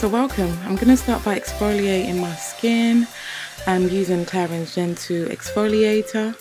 So welcome. I'm going to start by exfoliating my skin. I'm using Clarins Gentle exfoliator.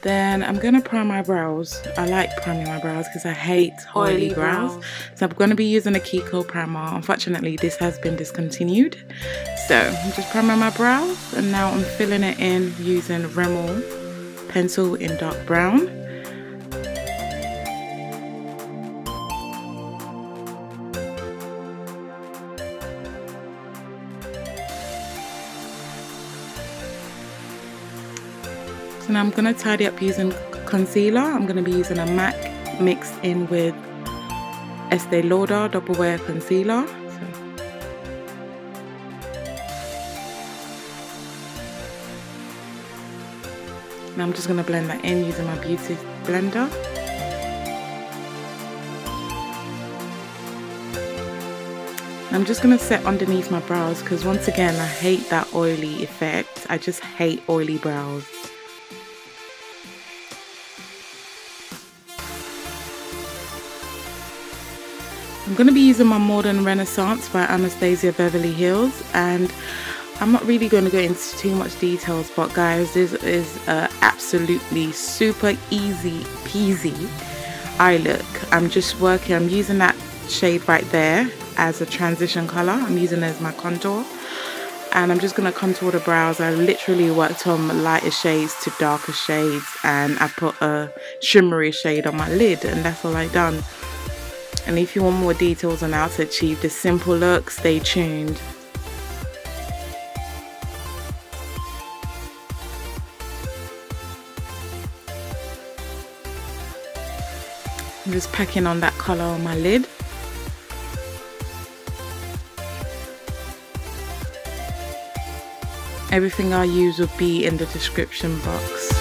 Then I'm going to prime my brows. I like priming my brows because I hate oily, oily brows. brows. So I'm going to be using a Kiko primer. Unfortunately, this has been discontinued. So I'm just priming my brows and now I'm filling it in using Rimmel pencil in dark brown. And I'm going to tidy up using concealer. I'm going to be using a MAC mixed in with Estee Lauder Double Wear Concealer. Now I'm just going to blend that in using my beauty blender. I'm just going to set underneath my brows because once again I hate that oily effect. I just hate oily brows. I'm going to be using my Modern Renaissance by Anastasia Beverly Hills and I'm not really going to go into too much details but guys this is absolutely super easy peasy eye look. I'm just working, I'm using that shade right there as a transition color. I'm using it as my contour and I'm just going to contour the brows. I literally worked on lighter shades to darker shades and I put a shimmery shade on my lid and that's all I done. And if you want more details on how to achieve this simple look, stay tuned. I'm just packing on that colour on my lid. Everything I use will be in the description box.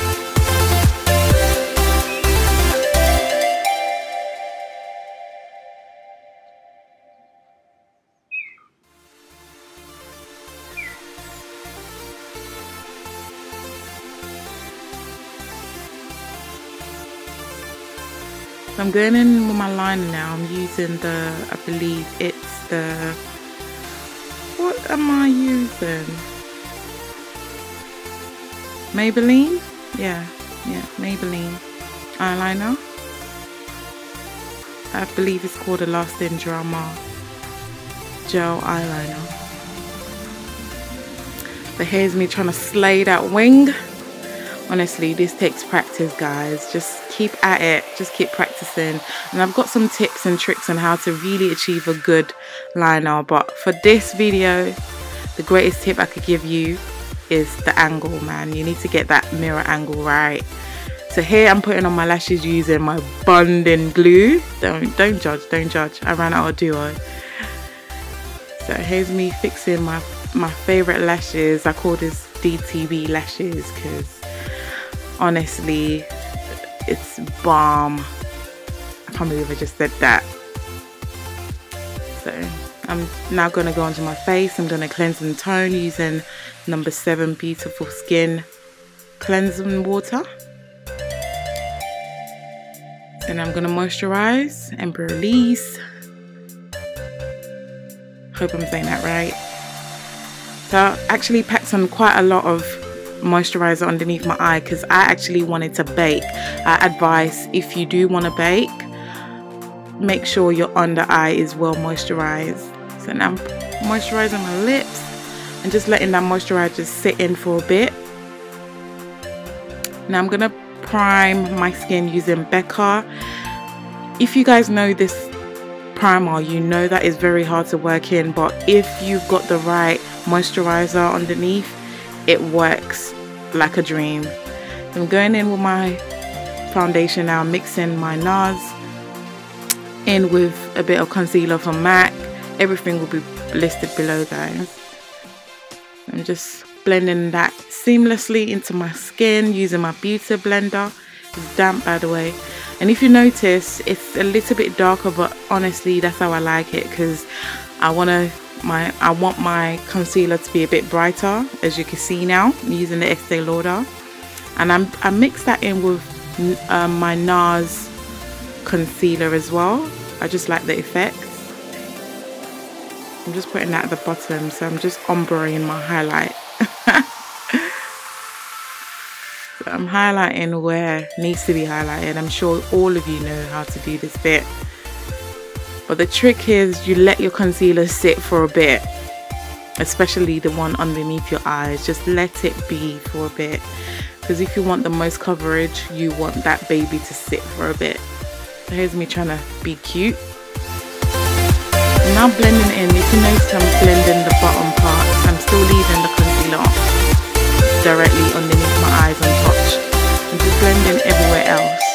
I'm going in with my liner now. I'm using the, I believe it's the, what am I using? Maybelline? Yeah, yeah, Maybelline eyeliner. I believe it's called a Lasting Drama Gel Eyeliner. But here's me trying to slay that wing honestly this takes practice guys. Just keep at it. Just keep practicing. And I've got some tips and tricks on how to really achieve a good liner but for this video the greatest tip I could give you is the angle man. You need to get that mirror angle right. So here I'm putting on my lashes using my bonding glue. Don't don't judge don't judge. I ran out of duo. So here's me fixing my my favorite lashes. I call this DTB lashes because honestly it's bomb. I can't believe I just said that. So I'm now going to go onto my face. I'm going to cleanse and tone using number 7 beautiful skin cleansing water. And I'm going to moisturize and release. Hope I'm saying that right. So I actually packed on quite a lot of moisturizer underneath my eye because I actually wanted to bake. I advise if you do want to bake, make sure your under eye is well moisturized. So now I'm moisturizing my lips and just letting that moisturizer sit in for a bit. Now I'm going to prime my skin using Becca. If you guys know this primer, you know that is very hard to work in, but if you've got the right moisturizer underneath, it works like a dream. I'm going in with my foundation now, mixing my NARS in with a bit of concealer from MAC. Everything will be listed below guys. I'm just blending that seamlessly into my skin using my beauty blender. It's damp by the way. And if you notice, it's a little bit darker, but honestly, that's how I like it because I want to my I want my concealer to be a bit brighter as you can see now I'm using the Estee Lauder. And I'm, I mix that in with um, my NARS concealer as well. I just like the effect. I'm just putting that at the bottom so I'm just ombreing my highlight. I'm highlighting where needs to be highlighted. I'm sure all of you know how to do this bit but the trick is you let your concealer sit for a bit especially the one underneath your eyes. Just let it be for a bit. Because if you want the most coverage you want that baby to sit for a bit. So here's me trying to be cute. Now blending in if you notice I'm blending the bottom part I'm still leaving the concealer directly underneath my eyes untouched I'm just blending everywhere else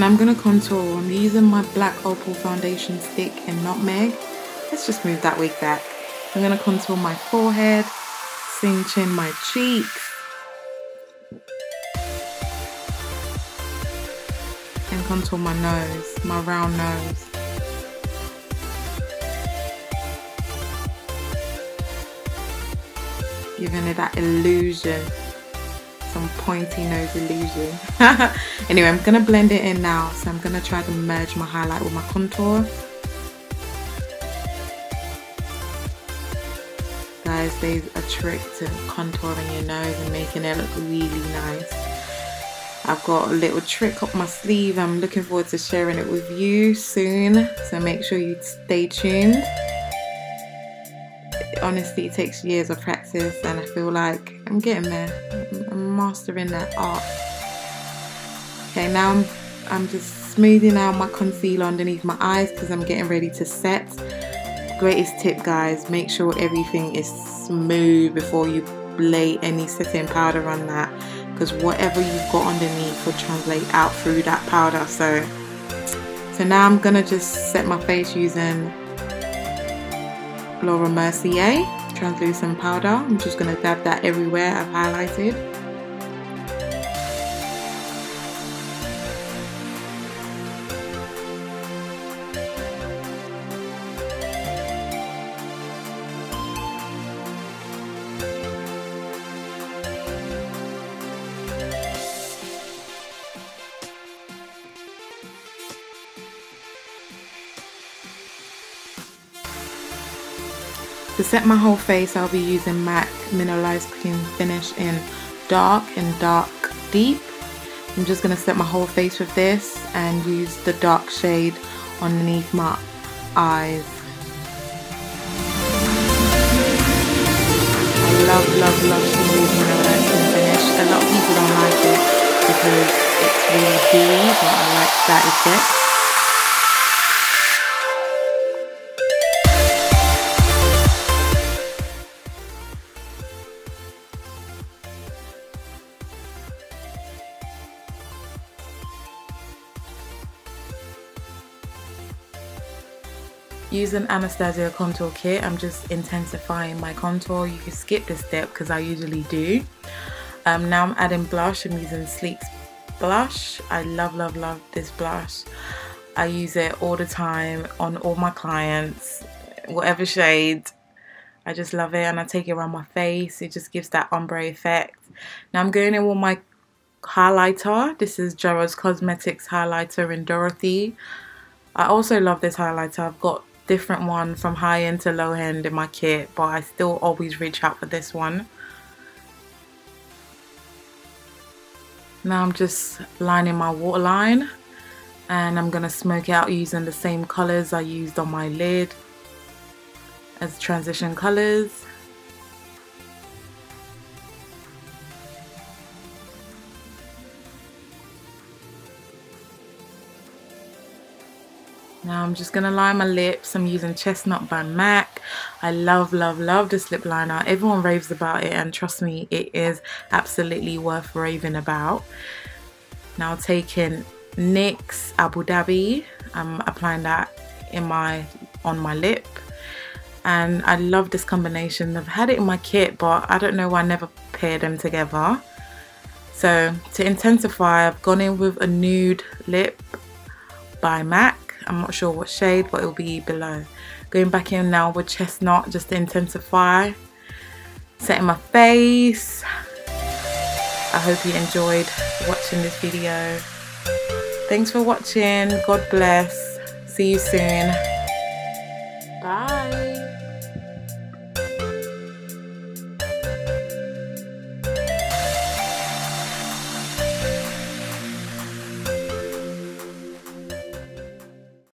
And I'm going to contour. I'm using my black opal foundation stick in Nutmeg. Let's just move that wig back. I'm going to contour my forehead, cinch in my cheeks. And contour my nose, my round nose. Giving it that illusion some pointy nose illusion. anyway, I'm going to blend it in now. So I'm going to try to merge my highlight with my contour. Guys, there's a trick to contouring your nose and making it look really nice. I've got a little trick up my sleeve. I'm looking forward to sharing it with you soon. So make sure you stay tuned. honestly, it takes years of practice and I feel like I'm getting there. Mastering that art. Okay, now I'm, I'm just smoothing out my concealer underneath my eyes because I'm getting ready to set. Greatest tip guys, make sure everything is smooth before you lay any setting powder on that because whatever you've got underneath will translate out through that powder. So, so now I'm gonna just set my face using Laura Mercier translucent powder. I'm just going to dab that everywhere I've highlighted. To set my whole face, I'll be using MAC Mineralized Cream Finish in dark and dark deep. I'm just going to set my whole face with this and use the dark shade underneath my eyes. I love, love, love Shingles Mineralized Cream Finish. A lot of people don't like it because it's really dewy, but I like that effect. Using Anastasia contour kit, I'm just intensifying my contour. You can skip this step because I usually do. Um, now I'm adding blush. I'm using Sleek's blush. I love, love, love this blush. I use it all the time on all my clients, whatever shade. I just love it and I take it around my face. It just gives that ombre effect. Now I'm going in with my highlighter. This is Gerard's Cosmetics highlighter in Dorothy. I also love this highlighter. I've got different one from high end to low end in my kit but I still always reach out for this one. Now I'm just lining my waterline and I'm gonna smoke out using the same colors I used on my lid as transition colors Now I'm just going to line my lips. I'm using Chestnut by MAC. I love, love, love this lip liner. Everyone raves about it and trust me, it is absolutely worth raving about. Now taking NYX Abu Dhabi. I'm applying that in my on my lip and I love this combination I've had it in my kit but I don't know why I never paired them together so to intensify I've gone in with a nude lip by MAC I'm not sure what shade but it'll be below. Going back in now with chestnut just to intensify. Setting my face. I hope you enjoyed watching this video. Thanks for watching. God bless. See you soon